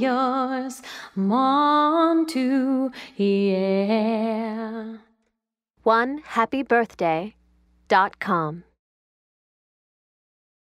yours, Montu. too, yeah. One happy birthday dot com.